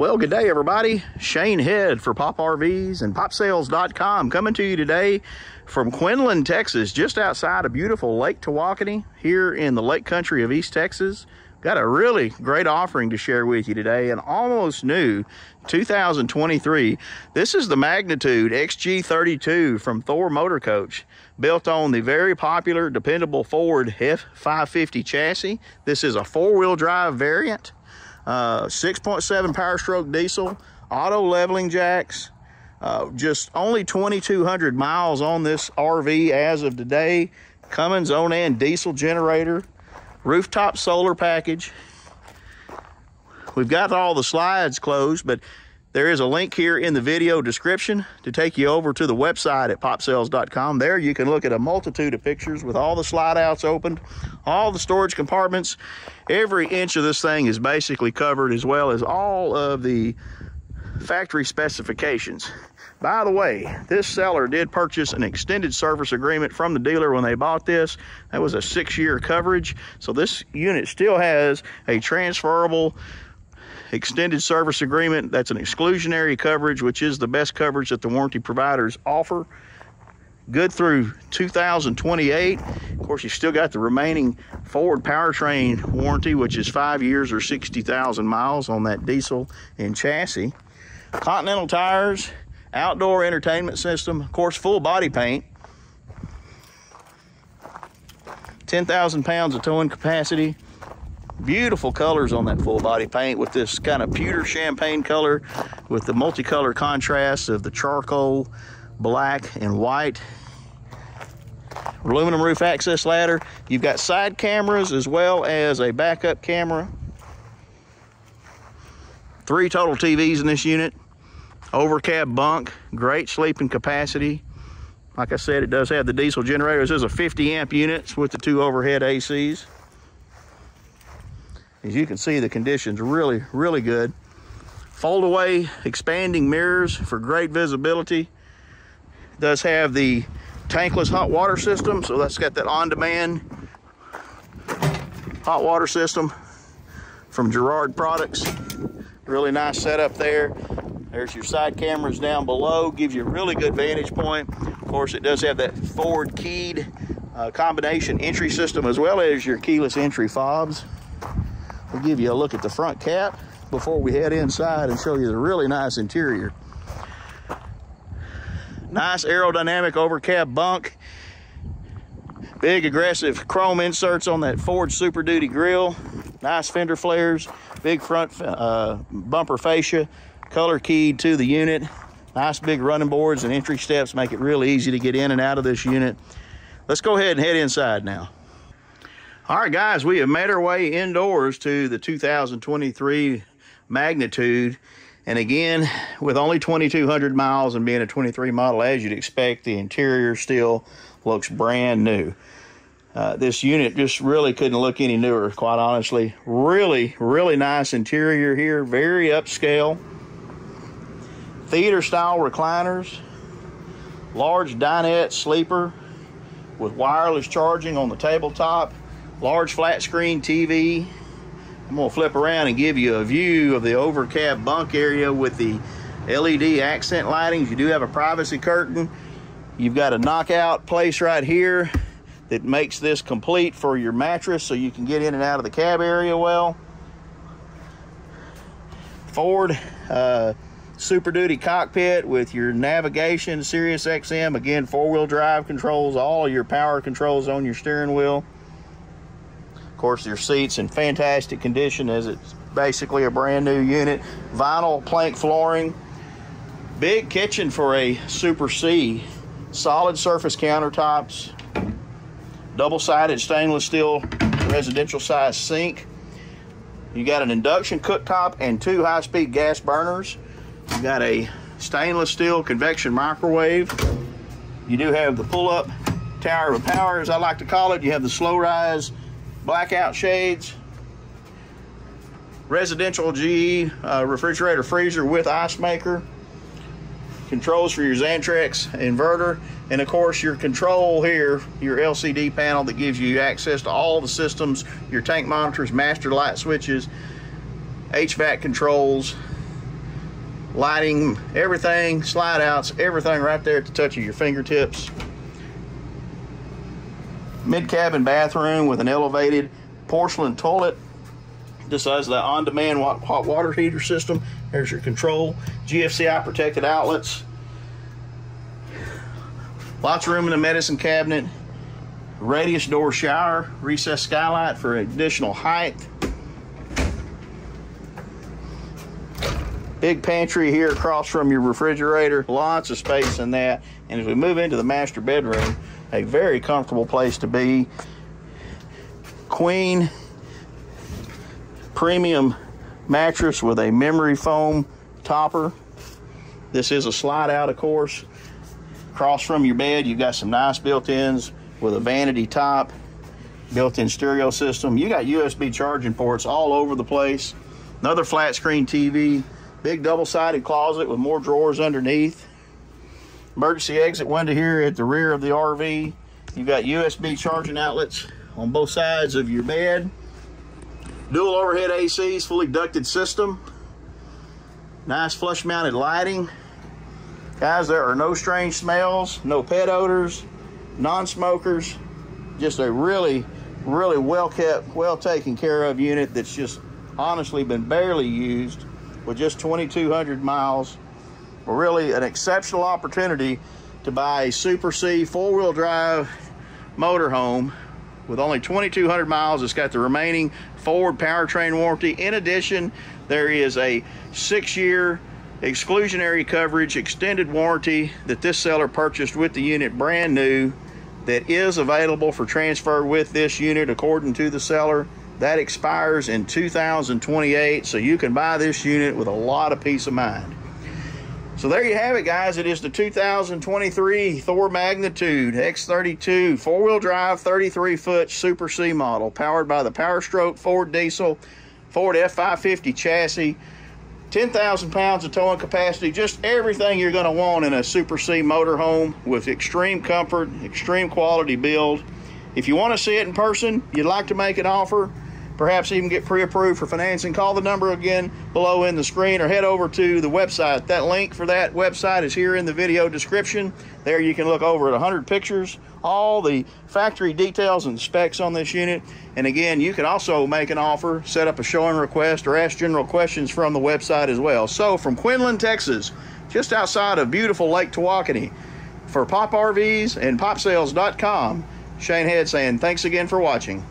Well, good day, everybody. Shane Head for Pop RVs and PopSells.com coming to you today from Quinlan, Texas, just outside of beautiful Lake Tawakoni here in the lake country of East Texas. Got a really great offering to share with you today, an almost new 2023. This is the Magnitude XG32 from Thor Motor Coach, built on the very popular, dependable Ford F550 chassis. This is a four-wheel drive variant uh, 6.7 power stroke diesel, auto leveling jacks, uh, just only 2,200 miles on this RV as of today. Cummins Onan diesel generator, rooftop solar package. We've got all the slides closed, but there is a link here in the video description to take you over to the website at popsells.com. There you can look at a multitude of pictures with all the slide outs opened, all the storage compartments. Every inch of this thing is basically covered as well as all of the factory specifications. By the way, this seller did purchase an extended service agreement from the dealer when they bought this. That was a six-year coverage. So this unit still has a transferable extended service agreement. That's an exclusionary coverage, which is the best coverage that the warranty providers offer. Good through 2028. Of course, you still got the remaining Ford powertrain warranty, which is five years or 60,000 miles on that diesel and chassis. Continental tires, outdoor entertainment system, of course, full body paint. 10,000 pounds of towing capacity. Beautiful colors on that full body paint with this kind of pewter champagne color with the multicolor contrast of the charcoal, black, and white. Aluminum roof access ladder. You've got side cameras as well as a backup camera. Three total TVs in this unit. Overcab bunk, great sleeping capacity. Like I said, it does have the diesel generator. This is a 50 amp unit with the two overhead ACs. As you can see, the condition's really, really good. Fold away expanding mirrors for great visibility. It does have the tankless hot water system, so that's got that on-demand hot water system from Girard Products. Really nice setup there. There's your side cameras down below, gives you a really good vantage point. Of course, it does have that forward keyed uh, combination entry system as well as your keyless entry fobs. We'll give you a look at the front cap before we head inside and show you the really nice interior. Nice aerodynamic overcab bunk. Big aggressive chrome inserts on that Ford Super Duty grill. Nice fender flares. Big front uh, bumper fascia. Color keyed to the unit. Nice big running boards and entry steps make it real easy to get in and out of this unit. Let's go ahead and head inside now. All right, guys, we have made our way indoors to the 2023 Magnitude. And again, with only 2,200 miles and being a 23 model, as you'd expect, the interior still looks brand new. Uh, this unit just really couldn't look any newer, quite honestly. Really, really nice interior here, very upscale. Theater style recliners, large dinette sleeper with wireless charging on the tabletop large flat screen TV. I'm gonna flip around and give you a view of the overcab bunk area with the LED accent lighting. You do have a privacy curtain. You've got a knockout place right here that makes this complete for your mattress so you can get in and out of the cab area well. Ford uh, Super Duty cockpit with your navigation, Sirius XM, again, four-wheel drive controls, all your power controls on your steering wheel course, your seats in fantastic condition as it's basically a brand new unit. Vinyl plank flooring. Big kitchen for a Super C. Solid surface countertops. Double-sided stainless steel residential size sink. You got an induction cooktop and two high-speed gas burners. You got a stainless steel convection microwave. You do have the pull-up tower of power, as I like to call it. You have the slow rise blackout shades, residential GE uh, refrigerator freezer with ice maker, controls for your Xantrex inverter, and of course your control here, your LCD panel that gives you access to all the systems, your tank monitors, master light switches, HVAC controls, lighting, everything, slide outs, everything right there at the touch of your fingertips. Mid-cabin bathroom with an elevated porcelain toilet. This has the on-demand hot water heater system. There's your control. GFCI protected outlets. Lots of room in the medicine cabinet. Radius door shower, recessed skylight for additional height. Big pantry here across from your refrigerator. Lots of space in that. And as we move into the master bedroom, a very comfortable place to be. Queen premium mattress with a memory foam topper. This is a slide out, of course. Across from your bed, you've got some nice built-ins with a vanity top, built-in stereo system. You got USB charging ports all over the place. Another flat screen TV, Big double-sided closet with more drawers underneath. Emergency exit window here at the rear of the RV. You've got USB charging outlets on both sides of your bed. Dual overhead ACs, fully ducted system. Nice flush mounted lighting. Guys, there are no strange smells, no pet odors, non-smokers. Just a really, really well kept, well taken care of unit that's just honestly been barely used with just 2,200 miles. Really an exceptional opportunity to buy a Super C four-wheel drive motorhome with only 2,200 miles. It's got the remaining Ford powertrain warranty. In addition, there is a six-year exclusionary coverage extended warranty that this seller purchased with the unit brand new that is available for transfer with this unit according to the seller. That expires in 2028, so you can buy this unit with a lot of peace of mind. So there you have it, guys. It is the 2023 Thor Magnitude X32 four-wheel drive 33-foot Super C model, powered by the Powerstroke Ford diesel, Ford F550 chassis, 10,000 pounds of towing capacity, just everything you're going to want in a Super C motorhome with extreme comfort, extreme quality build. If you want to see it in person, you'd like to make an offer, perhaps even get pre-approved for financing, call the number again below in the screen or head over to the website. That link for that website is here in the video description. There you can look over at 100 pictures, all the factory details and specs on this unit. And again, you can also make an offer, set up a showing request, or ask general questions from the website as well. So from Quinlan, Texas, just outside of beautiful Lake Tawakoni, for Pop RVs and PopSells.com, Shane Head saying thanks again for watching.